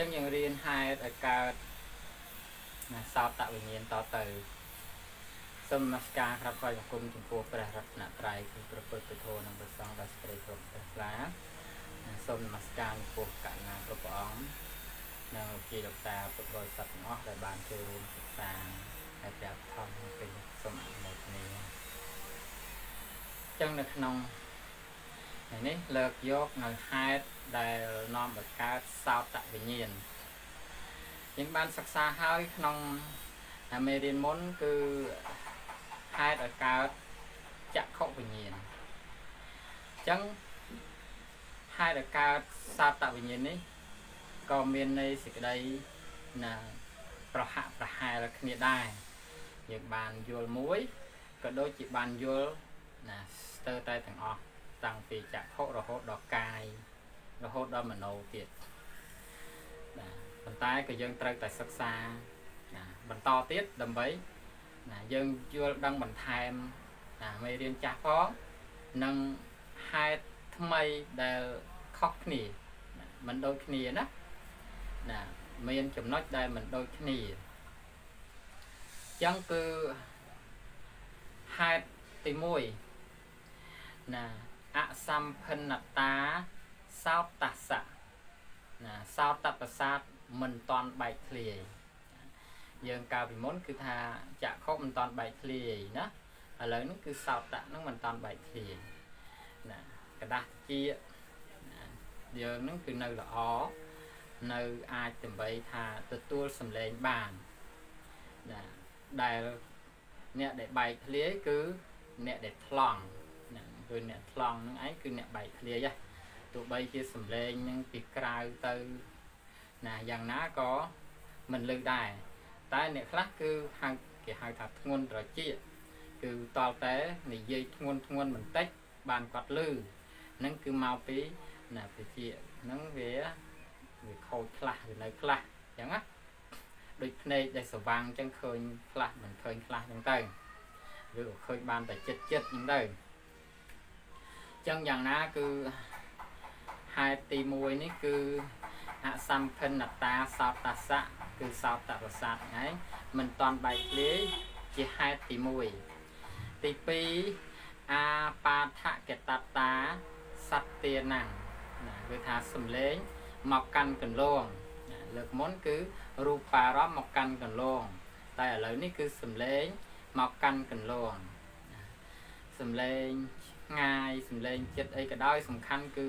ចឹងយើងរៀនហេតុឲ្យកើតណាសោតវិញ្ញាណតទៅសូមនមស្ការក្រាបថ្វាយបង្គំចំពោះព្រះរតនត្រ័យគឺព្រះពុទ្ធធម៌និងព្រះសង្ឃដែលស្រីគ្រប់ព្រះស្លាសូមនមស្ការចំពោះកណ្ណាគ្រប់ព្រះអង្គនិងលោកជាលោកតាពុទ្ធបរិស័ទទាំងអស់ដែលបានចូលរួមសិក្សាហើយប្រាប់ធម្មពេលសូមអនុមោទនាចឹងនៅក្នុងថ្ងៃនេះលើកយកនៅហេតុ ដែលនាំឲ្យកើតសោតវិញ្ញាណយើងបានសិក្សាហើយក្នុងមេរៀនមុនគឺហេតុឲ្យកើតចក្ខុវិញ្ញាណអញ្ចឹងហេតុឲ្យកើតសោតវិញ្ញាណនេះក៏មានន័យសេចក្តីណាប្រហាក់ប្រហែលគ្នាដែរយើងបានយល់មួយក៏ដូចជាបានយល់ណាស្ទើរតែទាំងអស់តាំងពីចក្ខុរហូតដល់កាយ រហូតដល់មโนទៀតបាទប៉ុន្តែក៏យើងត្រូវតែសិក្សាណាបន្តទៀតដើម្បីណាយើងយល់ដឹងបន្ថែមណាមេរៀនចាស់ផងនិងហេតុថ្មីដែលខុសគ្នាមិនដូចគ្នាណាណាមានចំណុចដែលមិនដូចគ្នាចឹងគឺហេតុទី1ណាអសម្ភិនតា សោតតសៈណាសោតតប្រសាទមិនតន់បែកធ្លាយយើងកាលពីមុនគឺថាចក្ខុមិនតន់បែកធ្លាយណាឥឡូវនេះគឺសោតតហ្នឹងមិនតន់បែកធ្លាយណាกระดาษជាយើងហ្នឹងគឺនៅល្អនៅអាចដើម្បីថាទទួលសម្លេងបានណាដែលអ្នកដែលបែកធ្លាយគឺអ្នកដែលថ្លង់ណាគឺអ្នកថ្លង់ហ្នឹងឯងគឺអ្នកបែកធ្លាយហ៎ ទោះបីជាសម្លេងហ្នឹងពីក្រៅទៅណាយ៉ាងណាក៏មិនលឺដែរតែអ្នកខ្លះគឺហៅគេហៅថាធ្ងន់ត្រចៀកគឺតលតែនិយាយធ្ងន់ធ្ងន់បន្តិចបានគាត់លឺហ្នឹងគឺមកពីណាត្រចៀកហ្នឹងវាវាខូចខ្លះវានៅខ្លះអញ្ចឹងណាដូចភ្នែកដែលស្វាំងអញ្ចឹងឃើញខ្លះមិនឃើញខ្លះអញ្ចឹងទៅឬក៏ឃើញបានតែចិត្តចិត្តអញ្ចឹងទៅអញ្ចឹងយ៉ាងណាគឺ ហេតុទី1នេះគឺអសម្ភិនតាសោតតសៈគឺសោតតប្រសាទហ្នឹងមិនតន់បែកធ្លាយជាហេតុទី1ទី2អាបាថកតតាសត្ទានំណាគឺថាសំលេងមកកាន់កន្លងលើកមុនគឺរូបារម្មណ៍មកកាន់កន្លង តែឥឡូវនេះគឺសំលេងមកកាន់កន្លងសំលេងឆ្ងាយសំលេងចិត្តអីក៏ដោយសំខាន់គឺ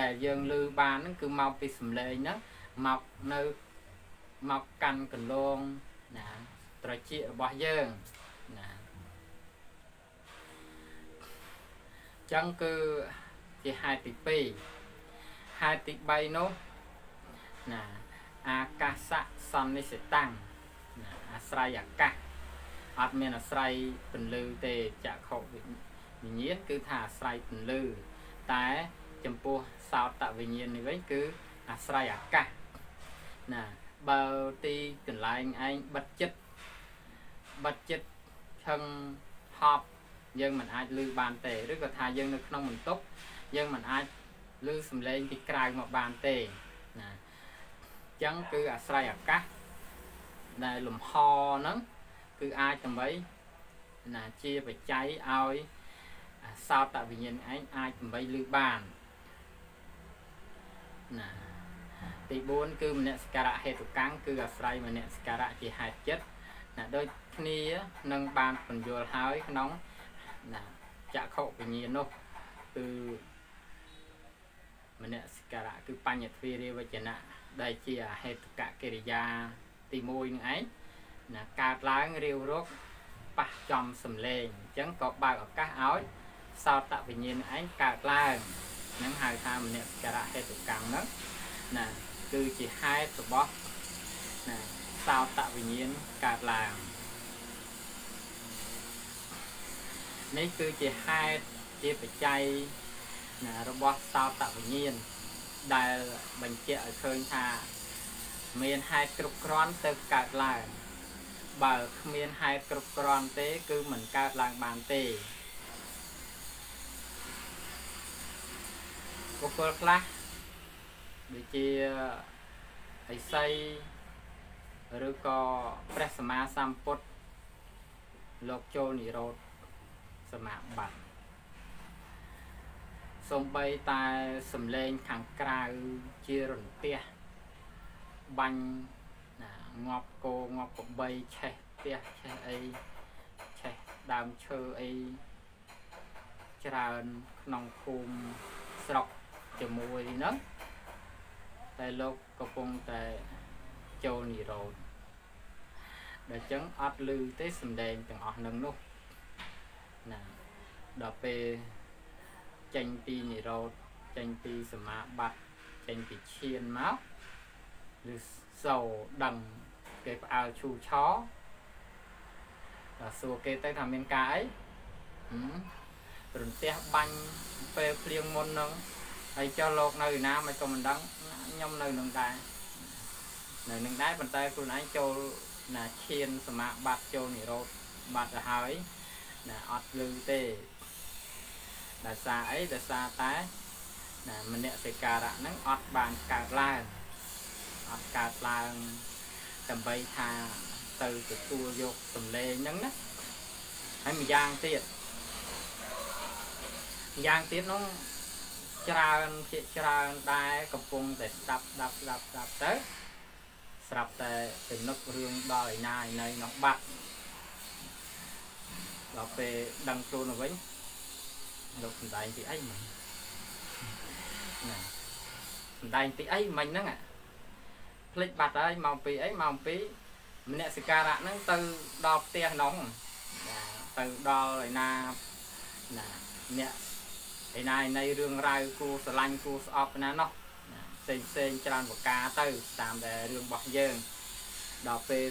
ដែលយើងឮបានហ្នឹងគឺមកពីសំឡេងហ្នឹងមកនៅមកកាន់កន្លងណាត្រចៀករបស់យើងណាចឹងគឺជាហេតុទី2ហេតុទី3នោះណាអាកាសៈសន្និសិតាំងណាអាស្រ័យអាកាសអត់មានអាស្រ័យពន្លឺទេចក្ខុវិញ្ញាណគឺថាអាស្រ័យពន្លឺតែ ចំពោះសោតវិញ្ញាណនេះវិញគឺអាស្រ័យអាកាសណាបើទីកន្លែងឯងបិទចិត្តបិទចិត្តឆឹងហប់យើងមិនអាចឮបានទេឬក៏ថាយើងនៅក្នុងបន្ទប់យើងមិនអាចឮសំឡេងពីក្រៅមកបានទេណាអញ្ចឹងគឺអាស្រ័យអាកាសដែលលំហហ្នឹងគឺអាចដើម្បីណាជាបច្ច័យឲ្យសោតវិញ្ញាណឯងអាចដើម្បីឮបាន ណាទី4គឺមនសិការៈហេតុកាំងគឺអាស្រ័យមនសិការៈជាហេតុចិត្តណាដូចគ្នានឹងបានបញ្យល់ហើយក្នុងណាចក្ខុវិញ្ញាណនោះគឺមនសិការៈគឺបញ្ញទ្វីរាវចនៈដែលជាអហេតុកកិរិយាទី1នឹងឯងណាកើតឡើងរាវរកប៉ះចំសំឡេងអញ្ចឹងក៏បើកឱកាសឲ្យសោតវិញ្ញាណឯងកើតឡើង ហ្នឹងហៅថាមនសិការៈហេតុកម្មហ្នឹងណាគឺជាហេតុរបស់ណាសោតវិញ្ញាណកើតឡើងនេះគឺជាហេតុជាបច្ច័យណារបស់សោតវិញ្ញាណដែលបញ្ជាក់ឲ្យឃើញថា មានហេតុគ្រប់គ្រាន់ទៅកើតឡើងបើគ្មានហេតុគ្រប់គ្រាន់ទេ គឺមិនកើតឡើងបានទេ បុគ្គលខ្លះដូចជាឥសីឬក៏ព្រះសម្មាសម្ពុទ្ធលោកចូលនិរោធសមាបត្តិសំបីតែសំឡេងខាងក្រៅជារន្ទះបាញ់ណាងាប់គោងាប់ក្របីឆេះផ្ទះឆេះអីឆេះដើមឈើអីច្រើនក្នុងភូមិស្រុក ជាមួយហ្នឹងតែលោកកំពុងតែចូលនិរោធដល់អញ្ចឹងអត់ឮទេសំដែងទាំងអស់នឹងនោះណាដល់ពេលចេញពីនិរោធចេញពីសមាបត្តិចេញពីឈានមកឬសូដឹងគេផ្អើលឈូឆដល់សួរគេទៅថាមានការអីរន្ទះបាញ់ពេលភ្លៀងមុនហ្នឹង ហើយចុះលោកនៅណាមិនក៏មិនដឹងខ្ញុំនៅនឹងដែរនៅនឹងដែរប៉ុន្តែខ្លួនឯងចូលណាឈានសមាបត្តិចូលនិរោធបាត់ទៅហើយណាអត់លឺទេដោយសារអីដោយសារតែណាមនសិការៈហ្នឹងអត់បានកើតឡើងអត់កើតឡើងដើម្បីថាទៅទទួលយកសម្លេងហ្នឹងណាហើយម្យ៉ាងទៀតម្យ៉ាងទៀតនោះ ច្រើនភាកច្រើនដែរកំពុងតែស្ដាប់ស្ដាប់ស្ដាប់ស្ដាប់ទៅស្រាប់តែទៅនឹករឿងដល់ឯណាឯណីនោះបាត់ដល់ពេលដឹងខ្លួនទៅវិញលោកសំដែងពីអីមិញណាសំដែងពីអីមិញហ្នឹងភ្លេចបាត់ហើយម៉ោង2អីម៉ោង2មនសិការៈហ្នឹងទៅដល់ផ្ទះនោះទៅដល់ឯណាណាអ្នក ឯណាឯណីរឿងរ៉ាវគូស្រឡាញ់គូស្អប់ណានោះផ្សេងផ្សេងច្រើនប្រការទៅ តាមតែរឿងរបស់យើងដល់ពេល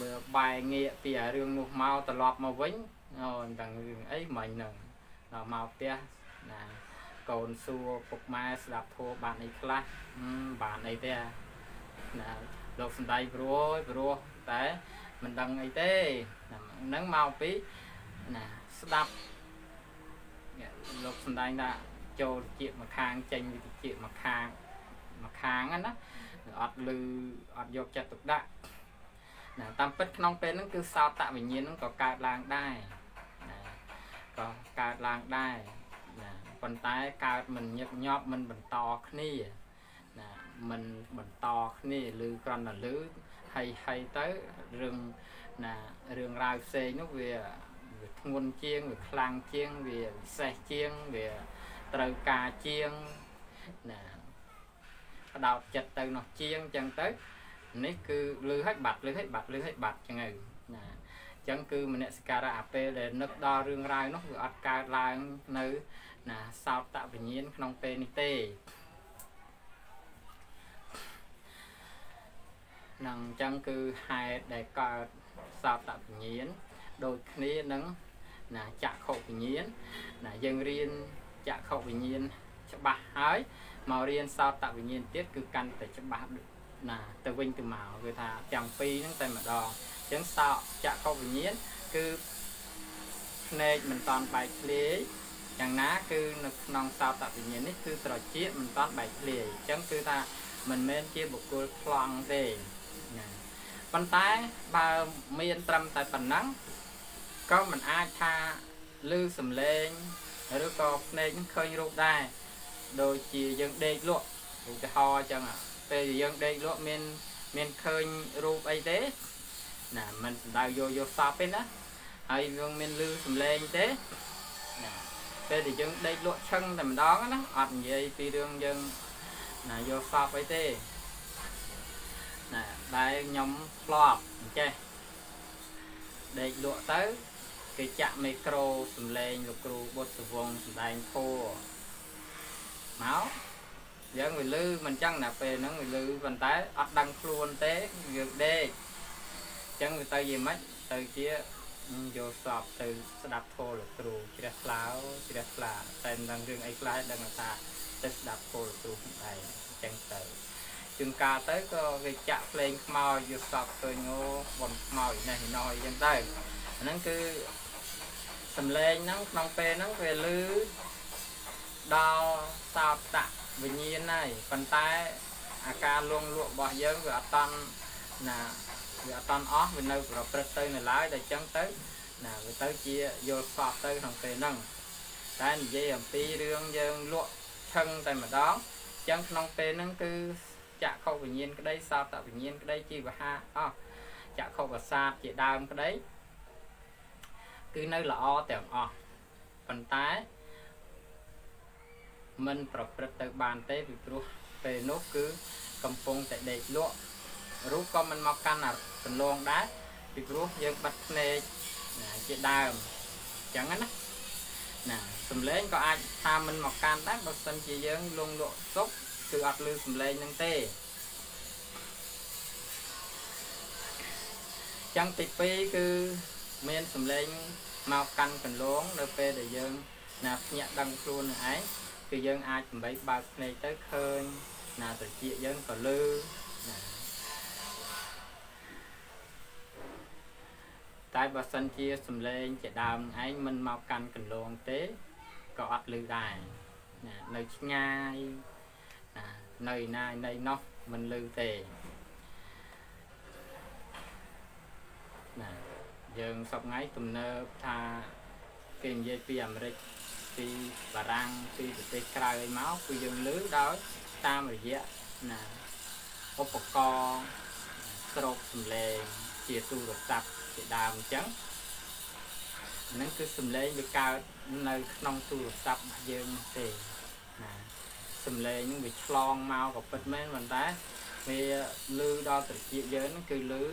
បើបែងាកពីរឿងនោះមកត្រឡប់មកវិញអូទាំងរឿងអីមិញហ្នឹងដល់មកផ្ទះណាកូនសួរពុកម៉ែស្ដាប់ធัวបានអីខ្លះបានអីទេណាលោកសំដីព្រោះព្រោះតែមិនដឹងអីទេហ្នឹងមកពីណាស្ដាប់ លោកសំដែងថាចូលជាមកខាងចេញវិទ្យាមកខាងមកខាងណាអត់លឺអត់យកចិត្តទុកដាក់ណាតាមពិតក្នុងពេលហ្នឹងគឺសោតវិញ្ញាណហ្នឹងក៏កើតឡើងដែរណាក៏កើតឡើងដែរណាប៉ុន្តែកើតមិនញឹកញាប់មិនបន្តគ្នាណាមិនបន្តគ្នាឬគ្រាន់តែលឺហើយហើយទៅរឿងណារឿងរ៉ាវផ្សេងនោះវា វាធ្ងន់ជាងវាខ្លាំងជាងវាពិសេសជាងវាត្រូវការជាងណាផ្ដោតចិត្តទៅនោះជាងចឹងទៅនេះគឺលឺឲ្យបាត់លឺឲ្យបាត់លឺឲ្យបាត់ចឹងហើយណាចឹងគឺមនសិការៈអាពេលដែលនឹកដល់រឿងរ៉ាវនោះវាអត់កើតឡើងនៅណាសោតវិញ្ញាណក្នុងពេលនេះទេនឹងអញ្ចឹងគឺហេតុដែលកើតសោតវិញ្ញាណ ដូចគ្នានឹងណាចក្ខុវិញ្ញាណណាយើងរៀនចក្ខុវិញ្ញាណច្បាស់ហើយមករៀនសោតវិញ្ញាណទៀតគឺកាន់តែច្បាស់ណាទៅវិញទៅមកគឺថាទាំងពីរហ្នឹងតែម្ដងអញ្ចឹងសោចក្ខុវិញ្ញាណគឺភ្នែកមិនតាន់បែកធ្លាយយ៉ាងណាគឺនៅក្នុងសោតវិញ្ញាណនេះគឺត្រចៀកមិនតាន់បែកធ្លាយអញ្ចឹងគឺថាមិនមែនជាបុគ្គលប្លង់ទេណាប៉ុន្តែបើមានត្រឹមតែប៉ុណ្ណឹង ក៏មិនអាចថាឮសំឡេងឬក៏ភ្នែកឃើញរូបដែរដូចជាយើងដេកលក់ឧទាហរណ៍អញ្ចឹងពេលយើងដេកលក់មានមានឃើញរូបអីទេណាមិនសំដៅយកយកសពទេណាហើយយើងមានឮសំឡេងទេណាពេលដែលយើងដេកលក់ឈឹងតែម្ដងណាអត់និយាយពីរឿងយើងណាយកសពអីទេណាដែលខ្ញុំធ្លាប់អញ្ចេះដេកលក់ទៅ គេចាក់មីក្រូសំឡេងលោកគ្រូបុត្រវងសំដែងធัวមកយើងវាលឺមិនចឹងណាពេលហ្នឹងវាលឺប៉ុន្តែអត់ដឹងខ្លួនទេយើងដេកអញ្ចឹងវាទៅយីមិនទៅជាយកសពទៅស្ដាប់ធម៌លោកគ្រូជ្រះថ្លាជ្រះថ្លាតែមិនដឹងរឿងអីខ្លះដឹងថាទៅស្ដាប់ធម៌លោកគ្រូដែរអញ្ចឹងទៅជួនកាលទៅក៏គេចាក់ភ្លេងខ្មោចយកសពឃើញអូបំខ្មោចនេះណោះអញ្ចឹងទៅអាហ្នឹងគឺ សំឡេងហ្នឹងក្នុងពេលហ្នឹងវាលឺដល់សោតតវិញ្ញាណហើយប៉ុន្តែអាការលងលក់របស់យើងវាអត់តន់ណាវាអត់តន់អស់វានៅប្រព្រឹត្តទៅនៅឡើយតែអញ្ចឹងទៅណាវាទៅជាយល់សពទៅក្នុងពេលហ្នឹងតែនិយាយអំពីរឿងយើងលក់ឆឹងតែម្ដងអញ្ចឹងក្នុងពេលហ្នឹងគឺចក្ខុវិញ្ញាណក្តីសោតវិញ្ញាណក្តីជីវហាអស់ចក្ខុប្រសាទជាដើមក្តី គឺនៅល្អទាំងអស់ប៉ុន្តែมันប្រព្រឹត្តទៅបានទេពីព្រោះពេលនោះគឺកំពុងតែដេកលក់រូបក៏មិនមកកាន់អាកន្លងដែរពីព្រោះយើងបាត់ភ្នែកជាដើមអញ្ចឹងណាណាសំឡេងក៏អាចថាមិនមកកាន់ដែរបើសិនជាយើងលងលក់សុកគឺអត់លឺសំឡេងនឹងទេចឹងទី2គឺ មានសំឡេងមកកាន់កន្លង នៅពេលដែលយើងណាភ្ញាក់ដឹងខ្លួននឹងឯងគឺយើងអាចដើម្បីបើកភ្នែកទៅឃើញ ណាត្រចៀកយើងក៏លឺណាតែបើសិនជាសំឡេងជាដើមឯងមិនមកកាន់កន្លងទេក៏អត់លឺដែរណានៅឆ្ងាយណានៅណានៃនោះមិនលឺទេណា យើងសពថ្ងៃទំនើបថាគេនិយាយពីអាមេរិកពីបារាំងពីប្រទេសក្រៅឲ្យមកគឺយើងលឺដោយតាមរយៈណាឧបករណ៍ស្រោបសំឡេងជាទូរស័ព្ទជាដើមអញ្ចឹងហ្នឹងគឺសំឡេងវាកើតនៅក្នុងទូរស័ព្ទរបស់យើងទេណាសំឡេងហ្នឹងវាឆ្លងមកក៏ពិតមែនប៉ុន្តែវាលឺដល់ត្រចៀកយើងហ្នឹងគឺលឺ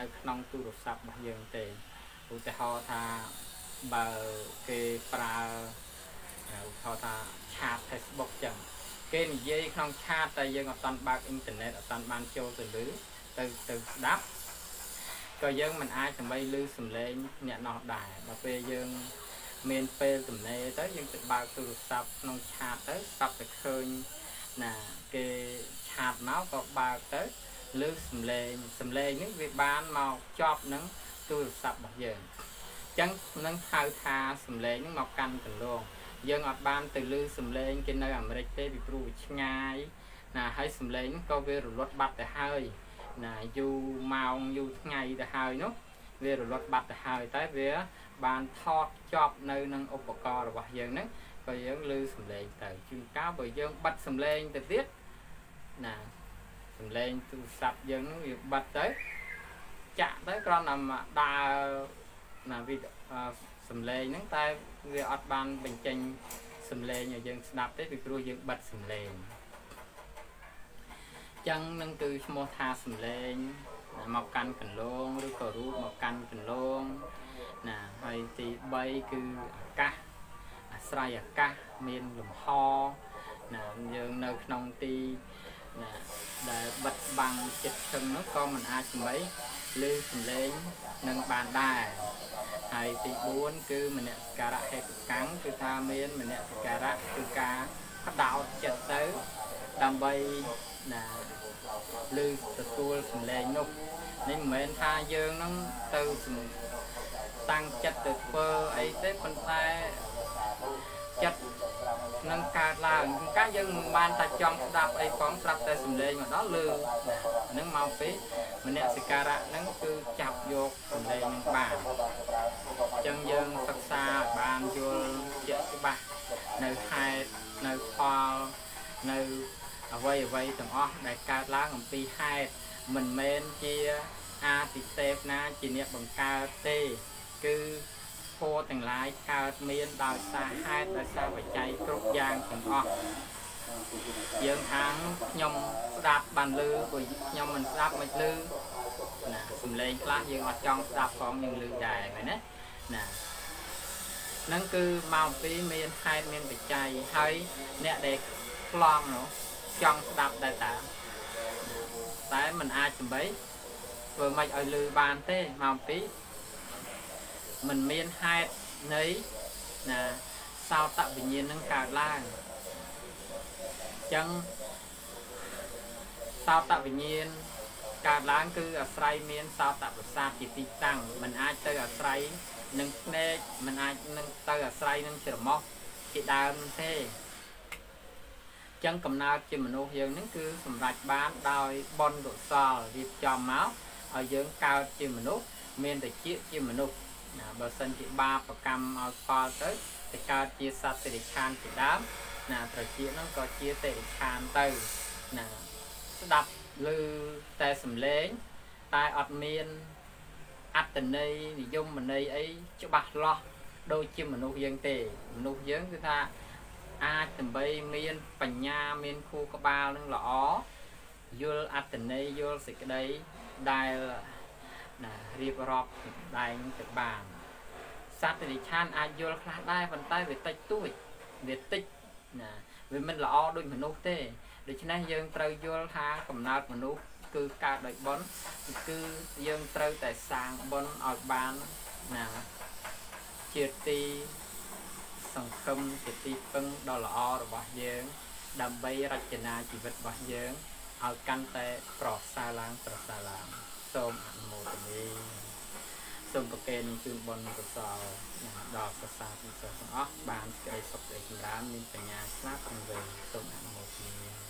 នៅក្នុងទូរស័ព្ទរបស់យើងទេឧទាហរណ៍ថាបើគេប្រើឧទាហរណ៍ថាឆាត Facebook ចឹងគេនិយាយក្នុងឆាតតែយើងអត់តាន់បើកអ៊ីនធឺណិតអត់តាន់បានចូលទៅលើទៅទៅស្ដាប់ក៏យើងមិនអាចដើម្បីឮសំឡេងអ្នកនោះដែរដល់ពេលយើងមានពេលទំនេរទៅយើងទៅបើកទូរស័ព្ទក្នុងឆាតទៅស្ដាប់តែឃើញណាគេឆាតមកក៏បើកទៅ ឮសំឡេងសំឡេងនេះវាបានមកជាប់នឹងទូរស័ព្ទរបស់យើងអញ្ចឹងនឹងហៅថាសំឡេងនឹងមកកាន់កន្លងយើងអត់បានទៅឮសំឡេងគេនៅអាមេរិកទេពីព្រោះឆ្ងាយណាហើយសំឡេងក៏វារលត់បាត់ទៅហើយណាយូរម៉ោងយូរថ្ងៃទៅហើយនោះវារលត់បាត់ទៅហើយតែវាបានថតជាប់នៅនឹងឧបករណ៍របស់យើងហ្នឹងក៏យើងឮសំឡេងទៅជួនកាលបើយើងបិទសំឡេងទៅទៀតណា សំឡេងទូរស័ព្ទយើងហ្នឹងវាបិទទៅចាក់ទៅគ្រាន់តែដើរណាវីដេអូសំឡេងហ្នឹងតែវាអត់បានបញ្ចេញសំឡេងឲ្យយើងស្ដាប់ទេពីព្រោះយើងបិទសំឡេងចឹងនឹងគឺឈ្មោះថាសំឡេងមកកាន់កន្លងឬក៏រូបមកកាន់កន្លងណាហើយទី3គឺអាកាសអាស្រ័យអាកាសមានលំហណាយើងនៅក្នុងទីណា ដែលបិទបាំងចិត្តឈឹងនោះក៏មិនអាចដើម្បីឮសំឡេងនឹងបានដែរហើយទី4គឺមនសិការៈហេតុកម្មគឺថាមានមនសិការៈគឺការបដោតចិត្តទៅដើម្បីណាឮទទួលសំឡេងនោះនេះមិនមែនថាយើងនឹងទៅតាំងចិត្តទៅធ្វើអីទេប៉ុន្តែចិត្ត នឹងកើតឡើងកាលយើងមិនបានតែចង់ស្ដាប់អីផងស្ដាប់តែសំឡេងមកដល់លើហ្នឹងមកពីមនសិការៈហ្នឹងគឺចាប់យកសំឡេងនឹងបានអញ្ចឹងយើងសិក្សាឲ្យបានយល់ជាក់ច្បាស់នៅហេតុនៅផលនៅអ្វីអ្វីទាំងអស់ដែលកើតឡើងអំពីហេតុមិនមែនជាអាទិសេពណាជាអ្នកបង្កើតទេគឺ ធម៌ទាំងឡាយកើតមានដោយសារហេតុដោយសារបច្ច័យគ្រប់យ៉ាងទាំងអស់យើងខាងខ្ញុំស្ដាប់បានលឺព្រោះខ្ញុំមិនស្ដាប់មិនលឺណាសំឡេងខ្លះយើងអត់ចង់ស្ដាប់ផងយើងលឺដែរមែនទេណាហ្នឹងគឺមកពីមានហេតុមានបច្ច័យហើយអ្នកដែលខ្លងនោះចង់ស្ដាប់ដែរតាតែมันអាចដើម្បីធ្វើម៉េចឲ្យលឺបានទេមកពី มันមានហេតុនៃណាសោតវិញ្ញាណនឹងកើតឡើងអញ្ចឹងសោតវិញ្ញាណកើតឡើងគឺអាស្រ័យមានសោតប្រសាទជាទីតាំងมันអាចទៅអាស្រ័យនឹងភ្នែកมันអាចនឹងទៅអាស្រ័យនឹងច្រមុះជាដើមទេ ចឹងកំណើតជាមនុស្សយើងហ្នឹងគឺសម្រេចបានដោយបុណ្យកុសលរៀបចំមកឲ្យយើងកើតជាមនុស្សមានតិចជាមនុស្ស ណាបើសិនជាបាបកម្មឲ្យផលទៅទៅកើតជាសត្វតិរិឆានជាដើមណាត្រជាហ្នឹងក៏ជាតិរិឆានទៅណាស្ដាប់ឮតែសំឡេងតែអត់មានអត្តន័យនិយមន័យអីច្បាស់លាស់ដូចជាមនុស្សយើងទេមនុស្សយើងគឺថាអាចដើម្បីមានបញ្ញាមានខួរក្បាលនឹងល្អយល់អត្តន័យយល់សេចក្តីដែល ណារៀបរាប់ដែងទៅបានសត្វតិរិឆានអាចយល់ខ្លះដែរប៉ុន្តែវាតិចតួចវាតិចណាវាមិនល្អដូចមនុស្សទេដូច្នេះយើងត្រូវយល់ថាកំណើតមនុស្សគឺកើតដោយបុណ្យគឺយើងត្រូវតែសាងបុណ្យឲ្យបានណាជាទីសង្ឃឹមជាទីពឹងដ៏ល្អរបស់យើង ដើម្បីរចនាជីវិតរបស់យើងឲ្យកាន់តែប្រសើរឡើងប្រសើរឡើង សូមអនុមោទនាសូមប្រគេនជូនបុណ្យកុសលដល់ប្រសាទពិសេសទាំងអស់បានសេចក្តីសុខសេចក្តីចម្រើនមានបញ្ញាស្នាប់ក្នុងវេសូមអនុមោទនា